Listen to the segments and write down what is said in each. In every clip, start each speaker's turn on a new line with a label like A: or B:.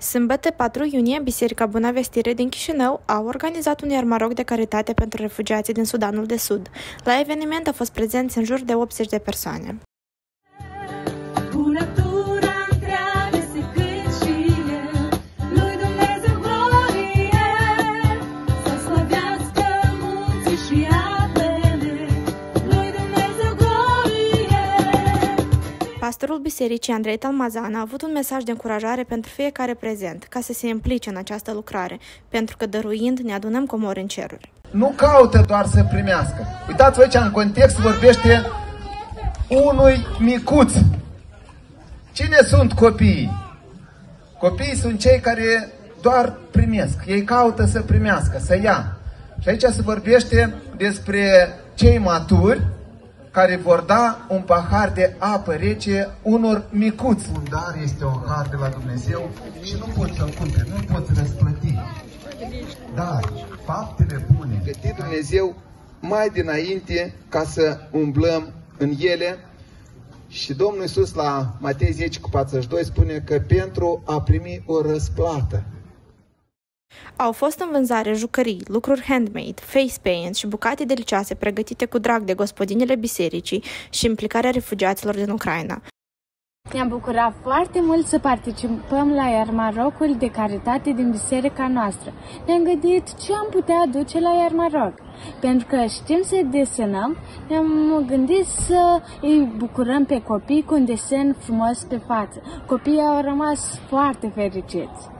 A: Sâmbătă 4 iunie, Biserica Bună Vestire din Chișinău a organizat un iarmaroc de caritate pentru refugiații din Sudanul de Sud. La eveniment au fost prezenți în jur de 80 de persoane. Pastorul bisericii Andrei Talmazan a avut un mesaj de încurajare pentru fiecare prezent, ca să se implice în această lucrare, pentru că dăruind ne adunăm comori în ceruri.
B: Nu caută doar să primească. Uitați-vă aici, în context vorbește unui micuț. Cine sunt copiii? Copiii sunt cei care doar primesc. Ei caută să primească, să ia. Și aici se vorbește despre cei maturi care vor da un pahar de apă rece unor micuți. Un dar este o har de la Dumnezeu și nu poți să-l cumperi, nu poți răsplăti. Dar faptele bune... Găti Dumnezeu mai dinainte ca să umblăm în ele și Domnul Iisus la Matei 10 cu 42 spune că pentru a primi o răsplată
A: au fost în vânzare jucării, lucruri handmade, face paint și bucate delicioase pregătite cu drag de gospodinele bisericii și implicarea refugiaților din Ucraina.
C: Ne-am bucurat foarte mult să participăm la Iarmarocul de caritate din biserica noastră. Ne-am gândit ce am putea aduce la Iarmaroc. Pentru că știm să desenăm, ne-am gândit să îi bucurăm pe copii cu un desen frumos pe față. Copiii au rămas foarte fericiți.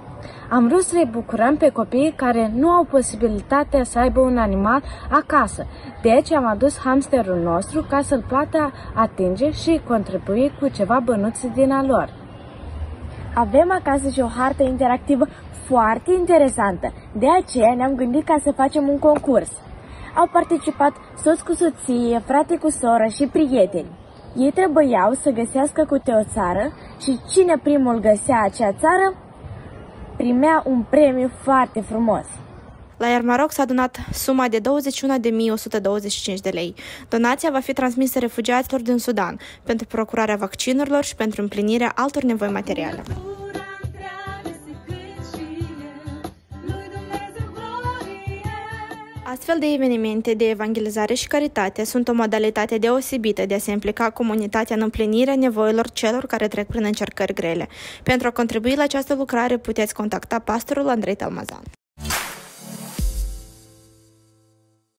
C: Am vrut să-i bucurăm pe copiii care nu au posibilitatea să aibă un animal acasă. Deci am adus hamsterul nostru ca să-l poată atinge și contribui cu ceva bănuți din a lor. Avem acasă și o hartă interactivă foarte interesantă. De aceea ne-am gândit ca să facem un concurs. Au participat soț cu soție, frate cu soră și prieteni. Ei trebuiau să găsească câte o țară și cine primul găsea acea țară primea un premiu foarte frumos.
A: La Iarmaroc s-a donat suma de 21.125 de lei. Donația va fi transmisă refugiaților din Sudan pentru procurarea vaccinurilor și pentru împlinirea altor nevoi materiale. Astfel de evenimente de evangelizare și caritate sunt o modalitate deosebită de a se implica comunitatea în împlinirea nevoilor celor care trec prin încercări grele. Pentru a contribui la această lucrare puteți contacta pastorul Andrei Talmazan.